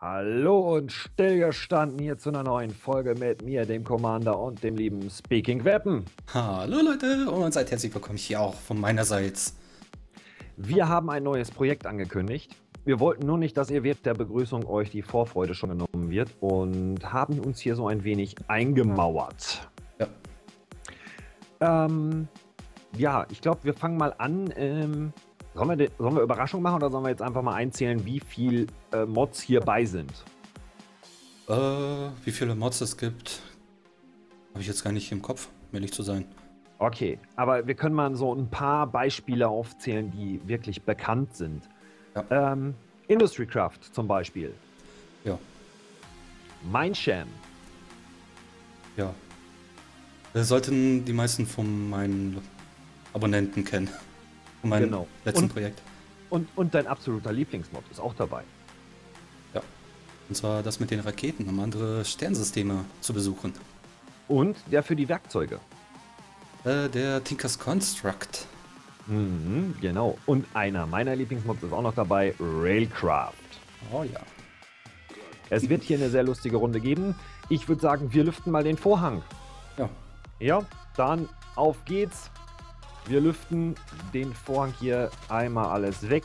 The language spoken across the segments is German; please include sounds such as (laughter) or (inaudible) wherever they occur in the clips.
Hallo und stillgestanden hier zu einer neuen Folge mit mir, dem Commander und dem lieben Speaking Weapon. Hallo Leute und seid herzlich willkommen hier auch von meinerseits. Wir haben ein neues Projekt angekündigt. Wir wollten nur nicht, dass ihr während der Begrüßung euch die Vorfreude schon genommen wird und haben uns hier so ein wenig eingemauert. Ja, ähm, ja ich glaube, wir fangen mal an. Ähm, Sollen wir, sollen wir Überraschung machen oder sollen wir jetzt einfach mal einzählen, wie viele äh, Mods hierbei sind? Äh, wie viele Mods es gibt, habe ich jetzt gar nicht im Kopf, ehrlich zu sein. Okay, aber wir können mal so ein paar Beispiele aufzählen, die wirklich bekannt sind. Ja. Ähm, Industrycraft zum Beispiel. Ja. Mindsham. Ja. Das sollten die meisten von meinen Abonnenten kennen. Von meinem genau. letzten und, Projekt. Und, und dein absoluter Lieblingsmod ist auch dabei. Ja. Und zwar das mit den Raketen, um andere Sternsysteme zu besuchen. Und der für die Werkzeuge. Äh, der Tinkers Construct. Mhm, genau. Und einer meiner Lieblingsmods ist auch noch dabei, Railcraft. Oh ja. Es wird hier eine sehr lustige Runde geben. Ich würde sagen, wir lüften mal den Vorhang. Ja. Ja, dann auf geht's. Wir lüften den Vorhang hier einmal alles weg.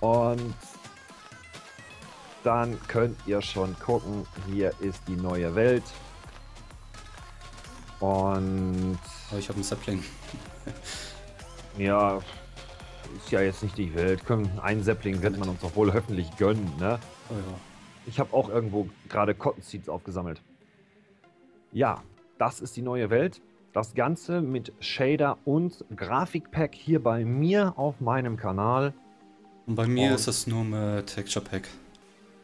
Und dann könnt ihr schon gucken, hier ist die neue Welt. Und... Oh, ich habe einen Sapling. ja, ist ja jetzt nicht die Welt. Ein Sapling wird man uns doch wohl öffentlich gönnen, ne? Oh ja. Ich habe auch irgendwo gerade Cotton Seeds aufgesammelt. Ja, das ist die neue Welt. Das Ganze mit Shader und Grafikpack hier bei mir auf meinem Kanal. Und bei mir und ist es nur mit Texture Pack.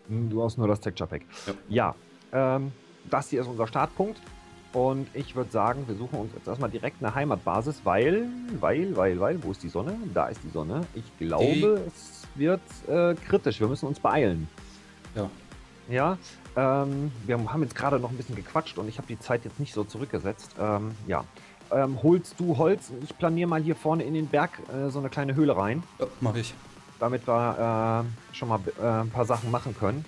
Hm, du hast nur das Texture Pack. Ja, ja ähm, das hier ist unser Startpunkt. Und ich würde sagen, wir suchen uns jetzt erstmal direkt eine Heimatbasis, weil, weil, weil, weil, wo ist die Sonne? Da ist die Sonne. Ich glaube, die... es wird äh, kritisch. Wir müssen uns beeilen. Ja. Ja, ähm, wir haben jetzt gerade noch ein bisschen gequatscht und ich habe die Zeit jetzt nicht so zurückgesetzt. Ähm, ja. Ähm, holst du Holz? Ich planiere mal hier vorne in den Berg äh, so eine kleine Höhle rein. Ja, mache ich. Damit wir äh, schon mal äh, ein paar Sachen machen können.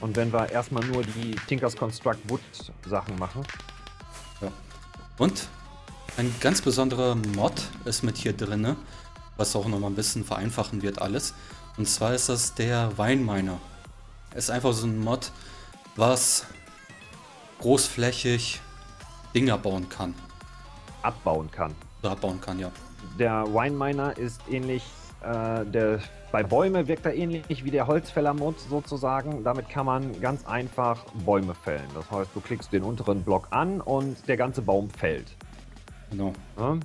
Und wenn wir erstmal nur die Tinkers Construct Wood Sachen machen. Ja. Und ein ganz besonderer Mod ist mit hier drin, was auch nochmal ein bisschen vereinfachen wird alles. Und zwar ist das der Weinminer ist einfach so ein Mod, was großflächig Dinger bauen kann. Abbauen kann. Oder abbauen kann, ja. Der Wine Miner ist ähnlich, äh, der, bei Bäume wirkt er ähnlich wie der Holzfäller-Mod sozusagen. Damit kann man ganz einfach Bäume fällen. Das heißt, du klickst den unteren Block an und der ganze Baum fällt. Genau. Ja?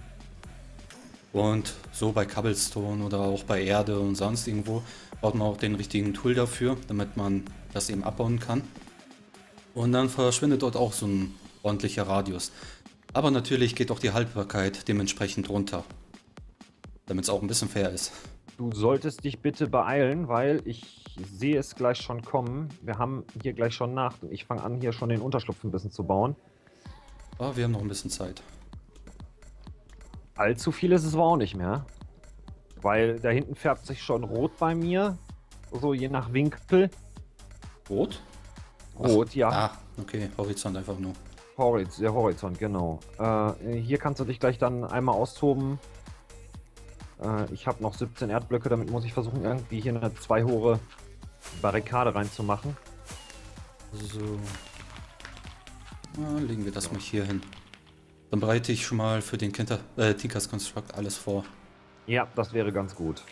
Und so bei Cobblestone oder auch bei Erde und sonst irgendwo braucht man auch den richtigen Tool dafür, damit man das eben abbauen kann. Und dann verschwindet dort auch so ein ordentlicher Radius. Aber natürlich geht auch die Haltbarkeit dementsprechend runter, damit es auch ein bisschen fair ist. Du solltest dich bitte beeilen, weil ich sehe es gleich schon kommen. Wir haben hier gleich schon Nacht und ich fange an, hier schon den Unterschlupf ein bisschen zu bauen. Aber ah, wir haben noch ein bisschen Zeit. Allzu viel ist es aber auch nicht mehr. Weil da hinten färbt sich schon rot bei mir. So je nach Winkel. Rot? Rot, Ach, ja. Ah, okay, Horizont einfach nur. Horiz der Horizont, genau. Äh, hier kannst du dich gleich dann einmal austoben. Äh, ich habe noch 17 Erdblöcke, damit muss ich versuchen, irgendwie hier eine zwei hohe Barrikade reinzumachen. So. Na, legen wir das mal hier hin. Dann bereite ich schon mal für den Kinter, äh, Tinkers Construct alles vor. Ja, das wäre ganz gut.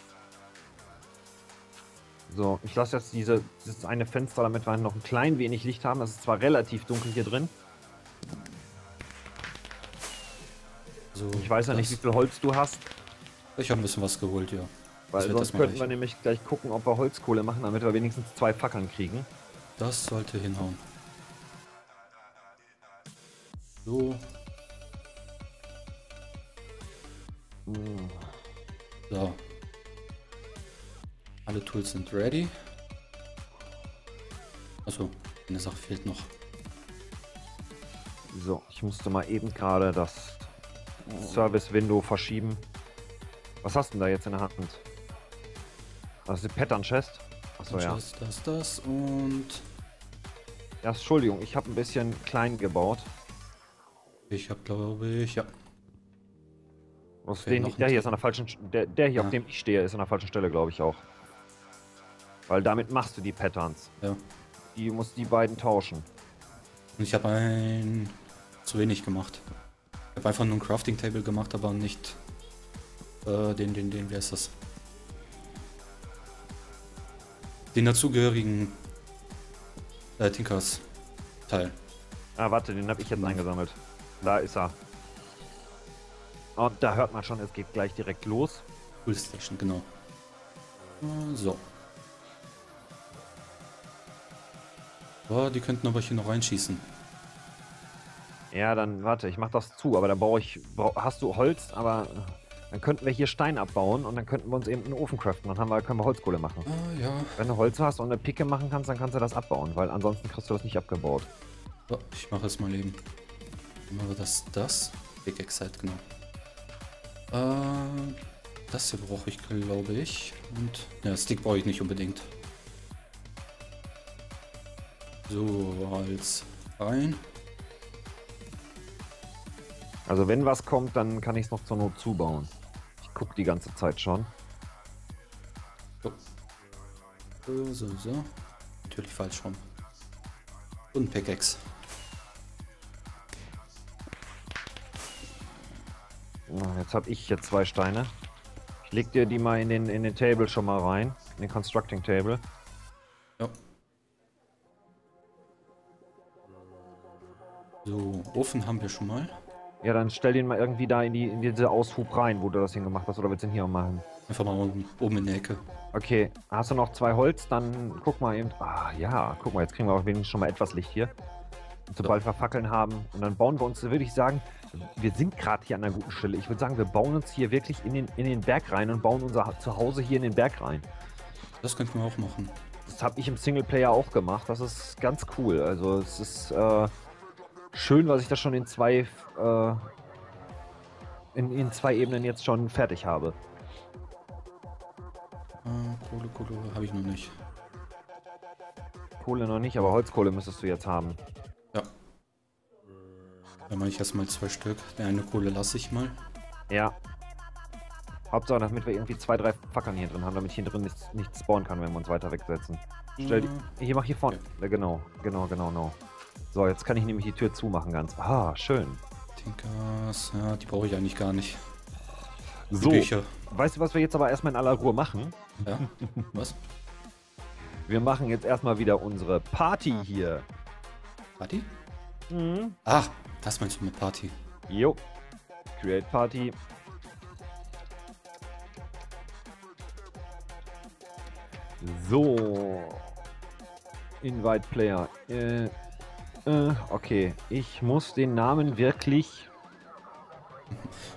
So, ich lasse jetzt diese, dieses eine Fenster, damit wir noch ein klein wenig Licht haben. Das ist zwar relativ dunkel hier drin. So, ich weiß ja nicht, wie viel Holz du hast. Ich habe ein bisschen was geholt, ja. Weil sonst könnten wir nämlich gleich gucken, ob wir Holzkohle machen, damit wir wenigstens zwei Fackeln kriegen. Das sollte hinhauen. So, So. Alle Tools sind ready. Achso, eine Sache fehlt noch. So, ich musste mal eben gerade das Service-Window verschieben. Was hast du denn da jetzt in der Hand? Das ist die Pattern Chest. Achso, ja. Das, das, das und Ja, Entschuldigung, ich habe ein bisschen klein gebaut. ich habe, glaube ich, ja. Aus den, der hier ist an der falschen, Sch- der, der hier, Ah. auf dem ich stehe, ist an der falschen Stelle, glaube ich auch. Weil damit machst du die Patterns. ja. Die musst die beiden tauschen. Und ich habe ein zu wenig gemacht. Ich habe einfach nur ein Crafting Table gemacht, aber nicht äh, den, den, den, wie heißt das? Den dazugehörigen äh, Tinkers Teil. Ah, warte, den habe ich jetzt eingesammelt. Da ist er. Und da hört man schon, es geht gleich direkt los. Full Station, genau. Äh, So. Boah, die könnten aber hier noch reinschießen. Ja, dann warte, ich mach das zu, aber da baue ich. Hast du Holz, aber äh, dann könnten wir hier Stein abbauen und dann könnten wir uns eben einen Ofen craften. Dann haben wir, können wir Holzkohle machen. Ah, ja. Wenn du Holz hast und eine Picke machen kannst, dann kannst du das abbauen, weil ansonsten kriegst du das nicht abgebaut. So, ich mache es mal eben. Machen wir das, das. Big Excite, genau. Äh, das hier brauche ich, glaube ich. Und, ja, Stick brauche ich nicht unbedingt. So, als rein. Also wenn was kommt, dann kann ich es noch zur Not zubauen. Ich guck die ganze Zeit schon. So. So, so, so. Natürlich falsch rum. Und Pickaxe. Jetzt habe ich hier zwei Steine. Ich leg dir die mal in den, in den Table schon mal rein. In den Constructing Table. Ja. So, Ofen haben wir schon mal. Ja, dann stell den mal irgendwie da in, die, in diese Aushub rein, wo du das hingemacht hast. Oder willst du den hier machen? Einfach mal oben, oben in der Ecke. Okay, hast du noch zwei Holz? Dann guck mal eben. Ah ja, guck mal, jetzt kriegen wir auch wenigstens schon mal etwas Licht hier. Und sobald wir Fackeln haben, und dann bauen wir uns, würde ich sagen, wir sind gerade hier an einer guten Stelle. Ich würde sagen, wir bauen uns hier wirklich in den, in den Berg rein und bauen unser Zuhause hier in den Berg rein. Das könnten wir auch machen. Das habe ich im Singleplayer auch gemacht. Das ist ganz cool. Also es ist äh, schön, was ich da schon in zwei äh, in, in zwei Ebenen jetzt schon fertig habe. Äh, Kohle, Kohle habe ich noch nicht. Kohle noch nicht, aber Holzkohle müsstest du jetzt haben. Dann mache ich erstmal zwei Stück. Der eine Kohle lasse ich mal. Ja. Hauptsache, damit wir irgendwie zwei, drei Fackeln hier drin haben, damit hier drin nichts, nichts spawnen kann, wenn wir uns weiter wegsetzen. Stell die, hier, mach hier vorne. Ja, genau, genau, genau, genau. So, jetzt kann ich nämlich die Tür zumachen ganz. Ah, schön. Tinkers, ja, die brauche ich eigentlich gar nicht. Die So, Bücher. weißt du, was wir jetzt aber erstmal in aller Ruhe machen? Ja. Was? (laughs) Wir machen jetzt erstmal wieder unsere Party hier. Party? Mhm. Ach, das meinst du mit Party. Jo. Create Party. So. Invite Player. Äh, äh, okay. Ich muss den Namen wirklich.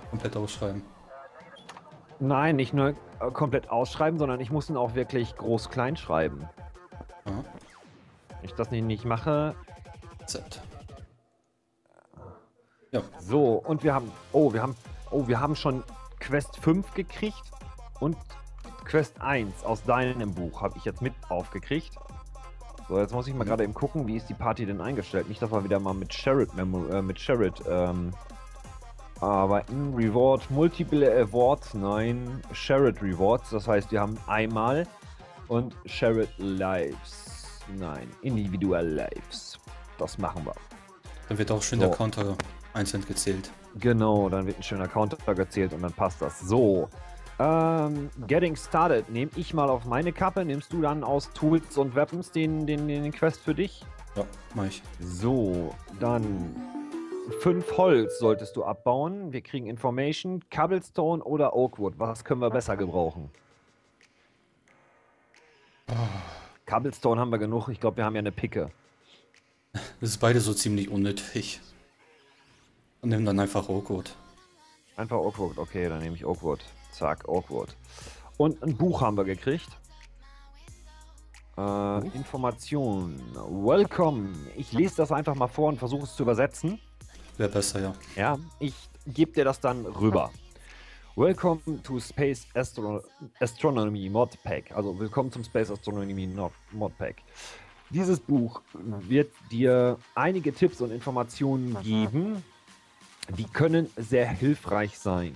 Komplett ausschreiben. Nein, nicht nur äh, komplett ausschreiben, sondern ich muss ihn auch wirklich groß-klein schreiben. Ja. Wenn ich das nicht, nicht mache. Z. So, und wir haben. Oh, wir haben. Oh, wir haben schon Quest 5 gekriegt. Und Quest 1 aus deinem Buch habe ich jetzt mit aufgekriegt. So, jetzt muss ich mal gerade eben gucken, wie ist die Party denn eingestellt. Nicht, dass wir wieder mal mit Sherrod, äh, mit Sherrod ähm, arbeiten. Reward, Multiple Awards, nein, Sherrod Rewards. Das heißt, wir haben einmal und Sherrod Lives. Nein, Individual Lives. Das machen wir. dann wird auch schön So. der Counter einzeln gezählt. Genau, dann wird ein schöner Counter gezählt und dann passt das. So. Ähm, getting started. Nehme ich mal auf meine Kappe. Nimmst du dann aus Tools und Weapons den, den, den Quest für dich? Ja, mach ich. So, dann fünf Holz solltest du abbauen. Wir kriegen Information, Cobblestone oder Oakwood. Was können wir besser gebrauchen? Cobblestone haben wir genug. Ich glaube, wir haben ja eine Picke. Das ist beide so ziemlich unnötig. Und nimm dann einfach Rohkot. Einfach Oakwood. Okay, dann nehme ich Oakwood. Zack, Oakwood. Und ein Buch haben wir gekriegt. Äh, Information. Welcome. Ich lese das einfach mal vor und versuche es zu übersetzen. Wäre besser, ja. Ja, ich gebe dir das dann rüber. Welcome to Space Astro Astronomy Mod Pack. Also willkommen zum Space Astronomy Mod Pack. Dieses Buch wird dir einige Tipps und Informationen geben, die können sehr hilfreich sein.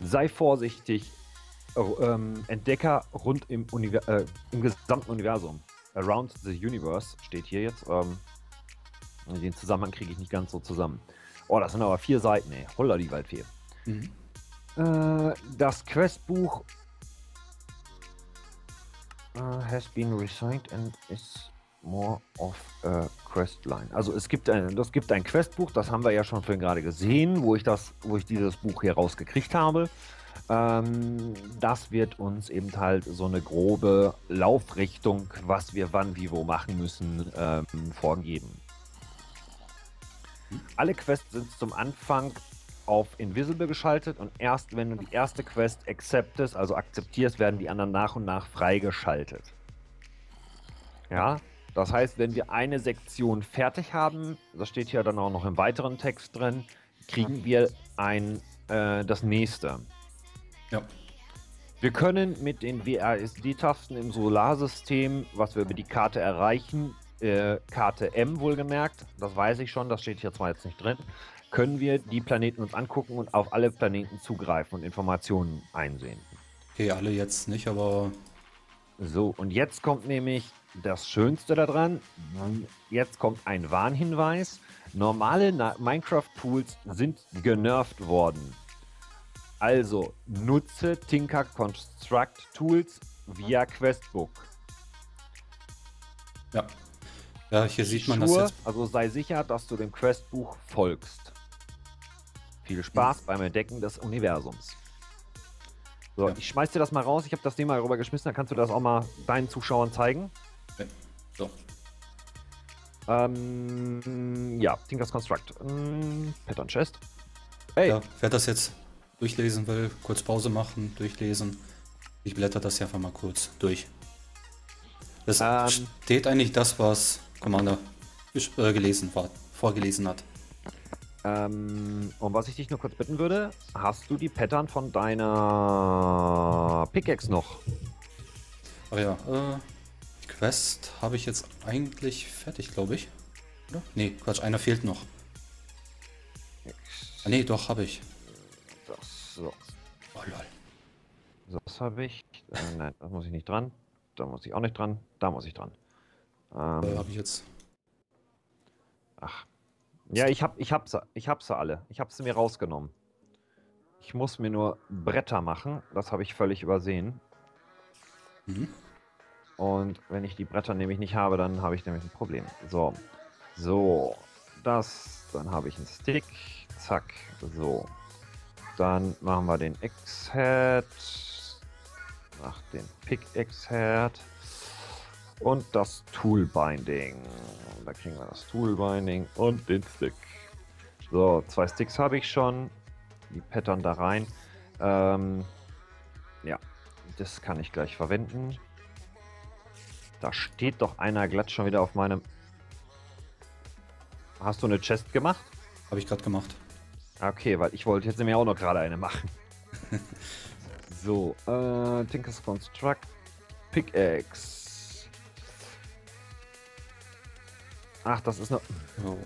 Sei vorsichtig, ähm, Entdecker rund im, Univer äh, im gesamten Universum. Around the Universe steht hier jetzt. Ähm, den Zusammenhang kriege ich nicht ganz so zusammen. Oh, das sind aber vier Seiten, ey. Holla die Waldfee. Mhm. Äh, das Questbuch uh, has been resigned and is more of a questline. Also es gibt ein, das gibt ein Questbuch, das haben wir ja schon vorhin gerade gesehen, wo ich das, wo ich dieses Buch hier rausgekriegt habe. Ähm, das wird uns eben halt so eine grobe Laufrichtung, was wir wann, wie, wo machen müssen, ähm, vorgeben. Alle Quests sind zum Anfang auf Invisible geschaltet und erst wenn du die erste Quest acceptest, also akzeptierst, werden die anderen nach und nach freigeschaltet. Ja, das heißt, wenn wir eine Sektion fertig haben, das steht hier dann auch noch im weiteren Text drin, kriegen wir ein, äh, das nächste. Ja. Wir können mit den WASD-Tasten im Solarsystem, was wir über die Karte erreichen, äh, Karte M wohlgemerkt, das weiß ich schon, das steht hier zwar jetzt nicht drin, können wir die Planeten uns angucken und auf alle Planeten zugreifen und Informationen einsehen. Okay, alle jetzt nicht, aber. So, und jetzt kommt nämlich das Schönste daran. Jetzt kommt ein Warnhinweis. Normale Minecraft-Tools sind genervt worden. Also nutze Tinker Construct Tools via Questbook. Ja. Ja, hier sieht man Schuhe, das jetzt. Also sei sicher, dass du dem Questbuch folgst. Viel Spaß beim Entdecken des Universums. So, ja. ich schmeiß dir das mal raus. Ich habe das Ding mal rüber geschmissen. Dann kannst du das auch mal deinen Zuschauern zeigen. So. Ähm, ja, Tinkers Construct. Ähm, Pattern Chest. Hey. Ja, wer das jetzt durchlesen will, kurz Pause machen, durchlesen. Ich blätter das hier einfach mal kurz durch. Das ähm, steht eigentlich das, was Commander äh, gelesen war, vorgelesen hat. Ähm, und was ich dich nur kurz bitten würde, hast du die Pattern von deiner Pickaxe noch? Ach ja, äh, Quest habe ich jetzt eigentlich fertig, glaube ich. Oder? Nee, Quatsch, einer fehlt noch. Ah, nee, doch, habe ich. Das, so. Oh lol. Das habe ich. Äh, nein, das muss ich nicht dran. Da muss ich auch nicht dran. Da muss ich dran. Ähm, äh, habe ich jetzt. Ach, ja, ich hab, ich hab sie, ich hab sie alle. Ich habe sie mir rausgenommen. Ich muss mir nur Bretter machen. Das habe ich völlig übersehen. Mhm. Und wenn ich die Bretter nämlich nicht habe, dann habe ich nämlich ein Problem. So. So. Das. Dann habe ich einen Stick. Zack. So. Dann machen wir den X-Head. Mach den Pick-X-Head. Und das Tool-Binding da kriegen wir das Toolbinding und den Stick. So, zwei Sticks habe ich schon. Die Pattern da rein. Ähm, ja, das kann ich gleich verwenden. Da steht doch einer glatt schon wieder auf meinem... Hast du eine Chest gemacht? Habe ich gerade gemacht. Okay, weil ich wollte jetzt nämlich auch noch gerade eine machen. (laughs) so, äh, Tinkers Construct Pickaxe. Ach, das ist eine. Oh.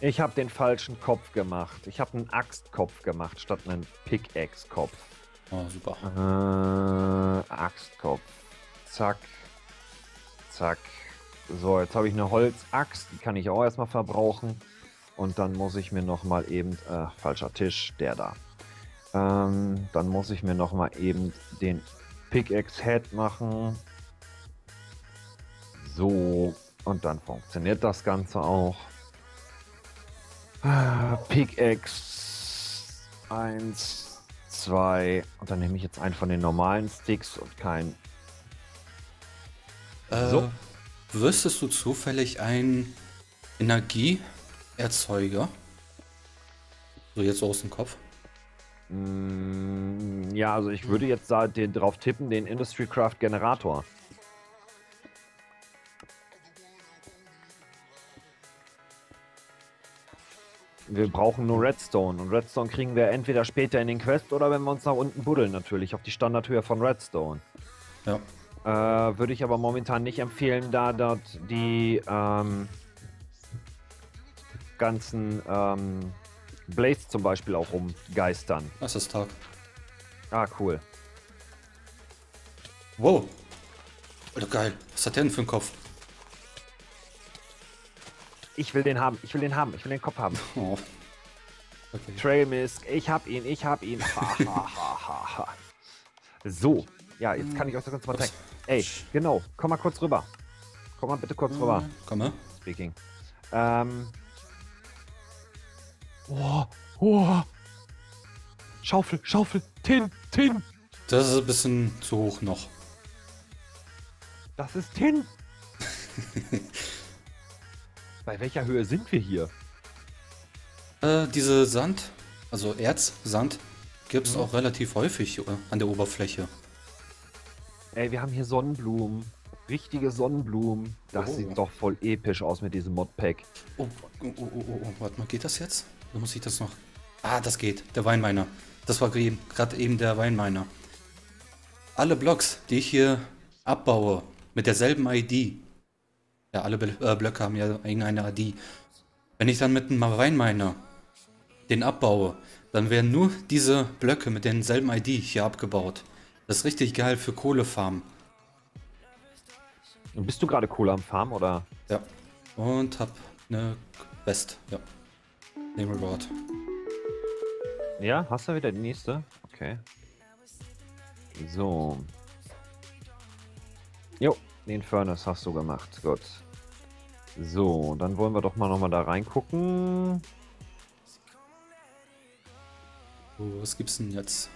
Ich habe den falschen Kopf gemacht. Ich habe einen Axtkopf gemacht statt einen Pickaxe-Kopf. Oh, super. Äh, Axtkopf. Zack. Zack. So, jetzt habe ich eine Holzaxt. Die kann ich auch erstmal verbrauchen. Und dann muss ich mir nochmal eben. Äh, falscher Tisch, der da. Ähm, dann muss ich mir nochmal eben den Pickaxe-Head machen. So, und dann funktioniert das Ganze auch. Ah, Pickaxe 1, 2 und dann nehme ich jetzt einen von den normalen Sticks und kein. Äh, so. Wüsstest du zufällig einen Energieerzeuger? So jetzt aus dem Kopf. Mm, ja, also ich würde jetzt da den drauf tippen, den Industry Craft Generator. wir brauchen nur Redstone. Und Redstone kriegen wir entweder später in den Quest oder wenn wir uns nach unten buddeln, natürlich, auf die Standardhöhe von Redstone. Ja. Äh, Würde ich aber momentan nicht empfehlen, da dort die ähm, ganzen ähm, Blaze zum Beispiel auch rumgeistern. Das ist Tag. Ah, cool. Wow. Alter, geil. Was hat der denn für einen Kopf? Ich will den haben, ich will den haben, ich will den Kopf haben. (laughs) Oh. Okay. Trailmisk, ich hab ihn, ich hab ihn. So, ja, jetzt kann ich euch das ganz mal zeigen. Ey, genau, komm mal kurz rüber. Komm mal bitte kurz rüber. Komm mal. Speaking. Ähm. Oh, oh. Schaufel, Schaufel, Tin, Tin. Das ist ein bisschen zu hoch noch. Das ist Tin. (laughs) Bei welcher Höhe sind wir hier? Äh, diese Sand, also Erz, Sand, gibt es Mhm. auch relativ häufig äh, an der Oberfläche. Ey, wir haben hier Sonnenblumen. Richtige Sonnenblumen. Das Oh. sieht doch voll episch aus mit diesem Modpack. Oh, oh, oh, oh, oh, oh, warte mal, geht das jetzt? Oder muss ich das noch? Ah, das geht. Der Weinminer. Das war gerade eben der Weinminer. Alle Blocks, die ich hier abbaue, mit derselben ID. Ja, alle äh, Blöcke haben ja irgendeine ID. Wenn ich dann mit einem Weinminer den abbaue, dann werden nur diese Blöcke mit denselben ID hier abgebaut. Das ist richtig geil für Kohlefarmen. Bist du gerade Kohle am Farm oder? Ja. Und hab eine West. Ja. Den Reward. Ja, hast du wieder die nächste? Okay. So. Jo, den Furnace hast du gemacht. Gut. So, dann wollen wir doch mal nochmal da reingucken. So, was gibt's denn jetzt?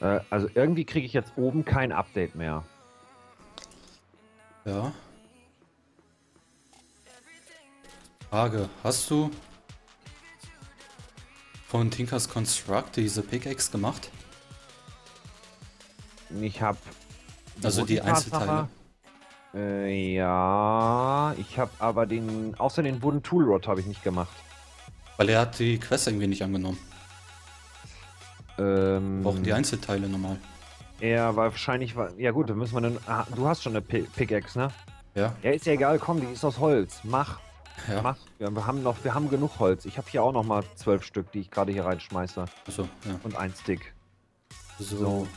Äh, also irgendwie kriege ich jetzt oben kein Update mehr. Ja. Frage, hast du von Tinkers Construct diese Pickaxe gemacht? Ich habe Also die Einzelteile? Äh, ja, ich habe aber den, außer den Wooden Tool Rod habe ich nicht gemacht. Weil er hat die Quest irgendwie nicht angenommen. Ähm, Brauchen die Einzelteile nochmal. Er war wahrscheinlich, war- ja gut, dann müssen wir dann, ah, du hast schon eine Pi- Pickaxe, ne? Ja, Ja, ist ja egal, komm, die ist aus Holz. Mach, ja. mach. Ja, wir haben noch, wir haben genug Holz. Ich habe hier auch noch mal zwölf Stück, die ich gerade hier reinschmeiße. Also, ja. Und ein Stick. So. So.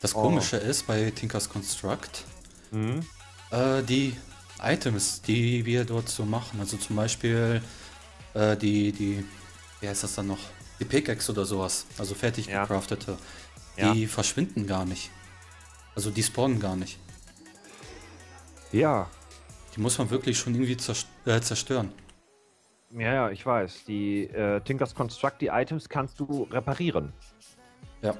Das Oh. Komische ist bei Tinkers Construct, Mhm. Äh, die Items, die wir dort so machen, also zum Beispiel äh, die, die, wie heißt das dann noch? Die Pickaxe oder sowas, also fertig Ja. gecraftete, Ja. die verschwinden gar nicht. Also die spawnen gar nicht. Ja, Die muss man wirklich schon irgendwie äh, zerstören. ja, ja, ich weiß. Die äh, Tinkers Construct, die Items kannst du reparieren. Ja.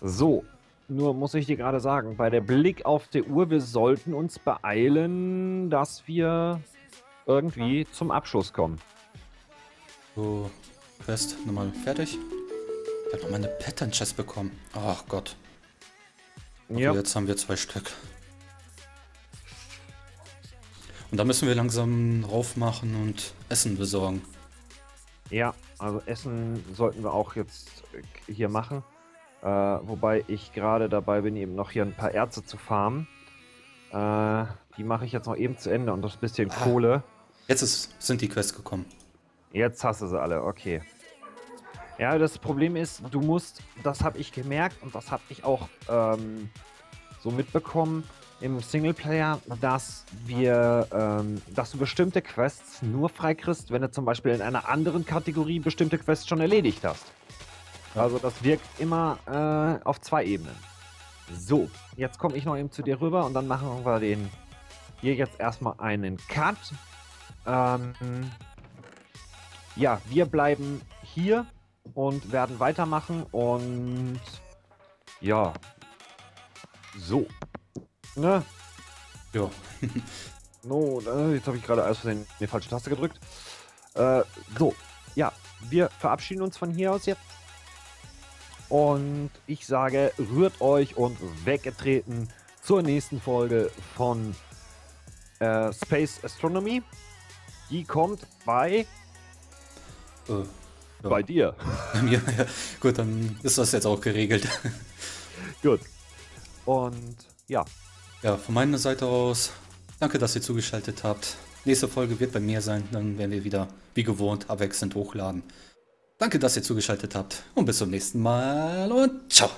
So, nur muss ich dir gerade sagen, bei der Blick auf die Uhr, wir sollten uns beeilen, dass wir irgendwie zum Abschluss kommen. So, Quest nochmal fertig. Ich habe noch meine Pattern Chest bekommen. Ach Gott. Okay, Ja. Jetzt haben wir zwei Stück. Und da müssen wir langsam raufmachen und Essen besorgen. Ja, also Essen sollten wir auch jetzt äh, hier machen. Äh, wobei ich gerade dabei bin, eben noch hier ein paar Erze zu farmen. Äh, die mache ich jetzt noch eben zu Ende und das bisschen Ah. Kohle. Jetzt ist, sind die Quests gekommen. Jetzt hast du sie alle, okay. Ja, das Problem ist, du musst, das habe ich gemerkt und das habe ich auch ähm, so mitbekommen im Singleplayer, dass wir, ähm, dass du bestimmte Quests nur freikriegst, wenn du zum Beispiel in einer anderen Kategorie bestimmte Quests schon erledigt hast. Also das wirkt immer äh, auf zwei Ebenen. So, jetzt komme ich noch eben zu dir rüber und dann machen wir den hier jetzt erstmal einen Cut. Ähm, ja, wir bleiben hier und werden weitermachen und ja, so. Ne? Ja. (laughs) No, äh, jetzt habe ich gerade aus Versehen die falsche Taste gedrückt. Äh, so, ja, wir verabschieden uns von hier aus jetzt. Und ich sage, rührt euch und weggetreten zur nächsten Folge von äh, Space Astronomy. Die kommt bei. Äh, ja. Bei dir. (laughs) Bei mir, ja. Gut, dann ist das jetzt auch geregelt. (laughs) Gut. Und ja. Ja, von meiner Seite aus, danke, dass ihr zugeschaltet habt. Nächste Folge wird bei mir sein, dann werden wir wieder wie gewohnt abwechselnd hochladen. Danke, dass ihr zugeschaltet habt und bis zum nächsten Mal und ciao.